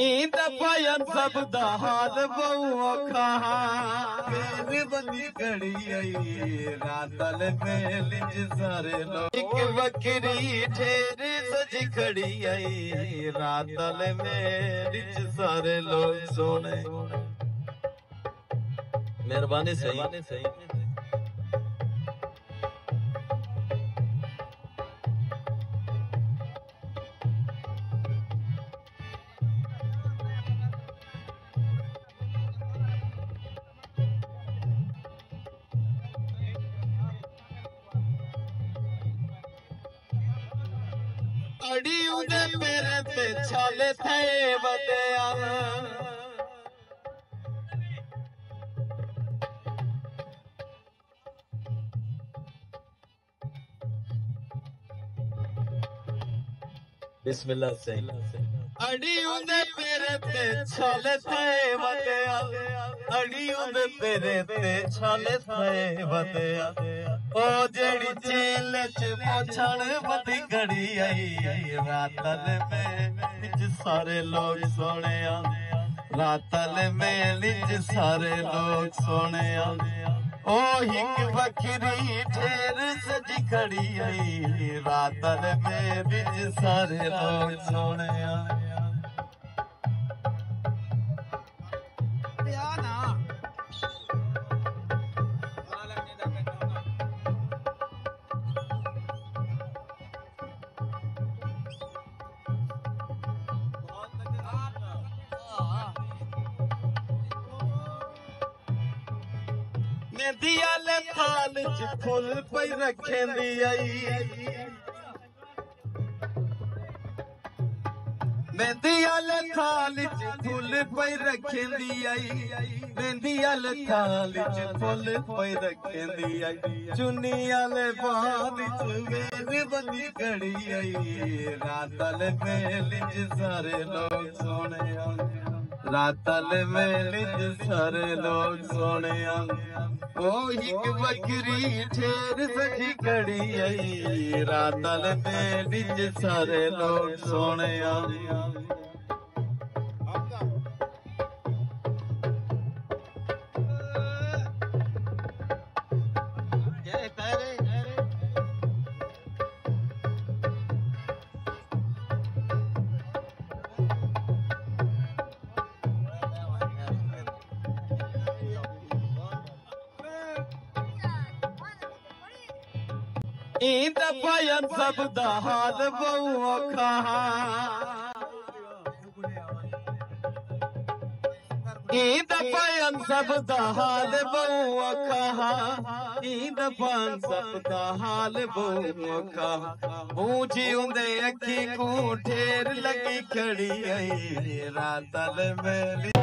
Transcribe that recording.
ईद पायन सब दा हाल बहु औखा। मेरी बनी घड़ी आई रातल मेल च सारे लोग एक बकरी ठेर सजी खड़ी आई रातल मेरी च सारे लोग सोने। मेहरबानी सही। अड़ी उदे मेरे ते छाले थे बदया बिस्मिल्लाह से। अड़ी उदे मेरे ते छाले थे बदया अड़ी उदे मेरे ते छाले थे बदया ओ, जेड़ी चेल च पोछण बदी घड़ी आई रातल में विच सारे लोग सोने रातल में विच सारे लोग सोने ओ, हिक बकरी ठेर सज खड़ी आई, रातल में विच सारे लोग सोने मेहंदी थाल च फुल पई रखेंदी आई मेहंदी आले थाल च फुल पई रखेंदी आई मेहंदी आले थाल च फुल पई रखेंदी आई चुन्नी आले बाल च मेरी बनी घड़ी आई रातल मेल च सारे लोग सोने रातल मेल च सारे लोग सोने ओ हिक बकरी ठेर सजी घड़ी आई रातल मेल च सारे लोग पायन सब औखा ईद पायन सब दा हाल बहु औखा ईद पायन सब दा हाल बहु औखा बूझी उंदे अखी को ठेर लगी खड़ी आई। मेली